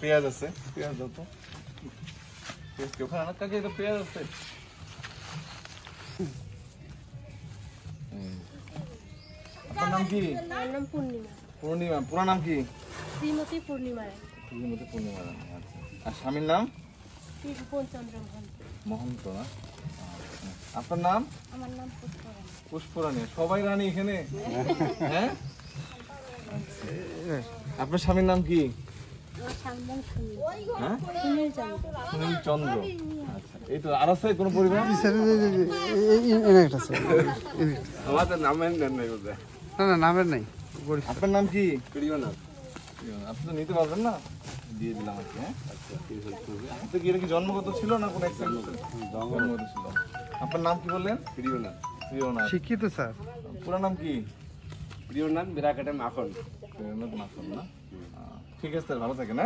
পেঁয়াজ আছে পেঁয়াজ দাও তো। পেঁয়াজ কি ওখানে আনার কাছে পেঁয়াজ আছে। আপনার নাম কি? নাম পূর্ণিমা। পূর্ণিমা। পুরো নাম কি? শ্রীমতী পূর্ণিমা। রায় পূর্ণিমা আচ্ছা। আর স্বামীর নাম? মহন্ত। মহন্ত না? আচ্ছা। আপনার নাম? আমার নাম পুষ্পরানী। পুষ্পরানী। সবাই রানী এখানে? হ্যাঁ? আচ্ছা। আপনার স্বামীর নাম কি? সুনীল হ্যাঁ? চন্দ্র আচ্ছা এই তো আর আছে কোনো পরিবার? আমাদের নামের নাই না না নামের নাই। আপনার নাম কি? প্রিয় নাম আপনি তো নিতে পারবেন না? দিয়ে দিলাম হ্যাঁ? তো কি এটা কি জন্মগত ছিল না কোনো জন্মগত ছিল। আপনার নাম কি বললেন? প্রিয়নাথ। শিক্ষিত স্যার। পুরো নাম কি? প্রিয় নাম বিরাকাটে মাখন। প্রিয়নাথ মাখন না? ঠিক আছে ভালো থাকেন হ্যাঁ?